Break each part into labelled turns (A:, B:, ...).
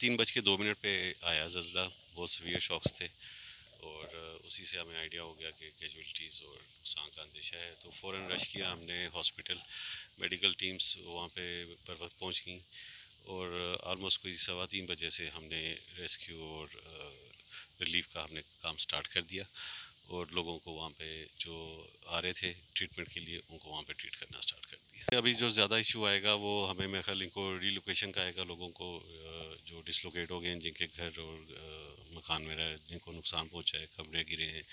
A: तीन बज के दो मिनट पे आया जल्दा बहुत सवियर शॉक्स थे और उसी से हमें आइडिया हो गया कि कैजुअलिटीज़ और नुकसान का अंदेशा है। तो फ़ौर रश किया हमने हॉस्पिटल मेडिकल टीम्स वहाँ पे बर वक्त पहुँच गई और आलमोस्ट कोई सवा तीन बजे से हमने रेस्क्यू और रिलीफ का हमने काम स्टार्ट कर दिया और लोगों को वहाँ पे जो आ रहे थे ट्रीटमेंट के लिए उनको वहाँ पे ट्रीट करना स्टार्ट कर दिया। अभी जो ज़्यादा इशू आएगा वो हमें मेरे ख्याल इनको रीलोकेशन का आएगा, लोगों को जो डिसलोकेट हो गए हैं, जिनके घर और मकान में रह जिनको नुकसान पहुँचा है कमरे गिरे हैं,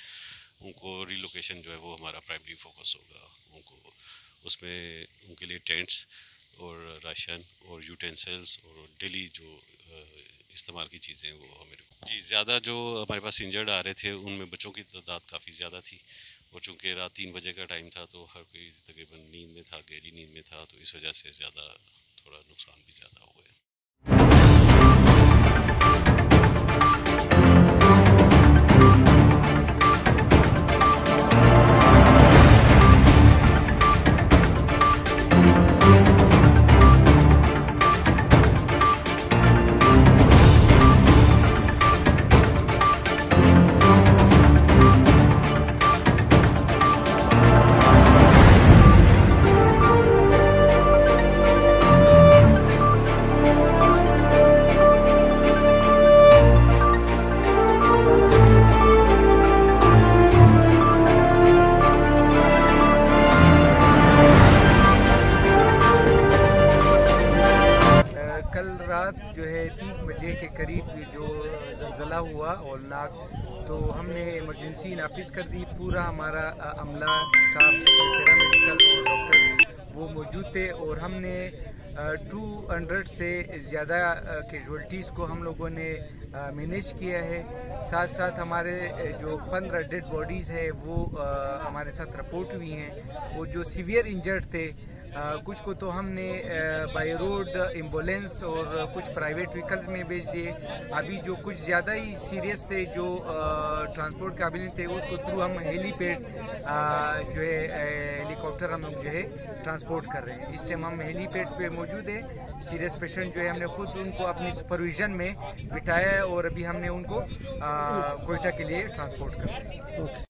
A: उनको रिलोकेशन जो है वो हमारा प्राइमरी फोकस होगा। उनको उसमें उनके लिए टेंट्स और राशन और यूटेंसिल्स और डेली जो इस्तेमाल की चीज़ें वो हमें जी, ज़्यादा जो हमारे पास इंजर्ड आ रहे थे, उनमें बच्चों की तादाद काफ़ी ज़्यादा थी और चूँकि रात तीन बजे का टाइम था तो हर कोई तकरीबन नींद में था, गहरी नींद में था तो इस वजह से ज़्यादा थोड़ा नुकसान भी ज़्यादा हो।
B: रात जो है तीन बजे के करीब जो जलजला हुआ और नाक तो हमने इमरजेंसी नाफिज कर दी। पूरा हमारा अमला स्टाफ पैरामेडिकल और डॉक्टर वो मौजूद थे और हमने टू हंड्रेड से ज़्यादा कैजुअल्टीज़ को हम लोगों ने मैनेज किया है। साथ साथ हमारे जो पंद्रह डेड बॉडीज़ है वो हमारे साथ रिपोर्ट हुई हैं। वो जो सीवियर इंजर्ड थे कुछ को तो हमने बाई रोड एंबुलेंस और कुछ प्राइवेट व्हीकल्स में भेज दिए। अभी जो कुछ ज़्यादा ही सीरियस थे, जो ट्रांसपोर्ट काबिल थे, उसको थ्रू हम हेलीपैड जो है हेलीकॉप्टर हम लोग जो है ट्रांसपोर्ट कर रहे हैं। इस टाइम हम हेलीपैड पे मौजूद है। सीरियस पेशेंट जो है हमने खुद उनको अपनी सुपरविजन में बिठाया है और अभी हमने उनको कोयटा के लिए ट्रांसपोर्ट कर रहे हैं।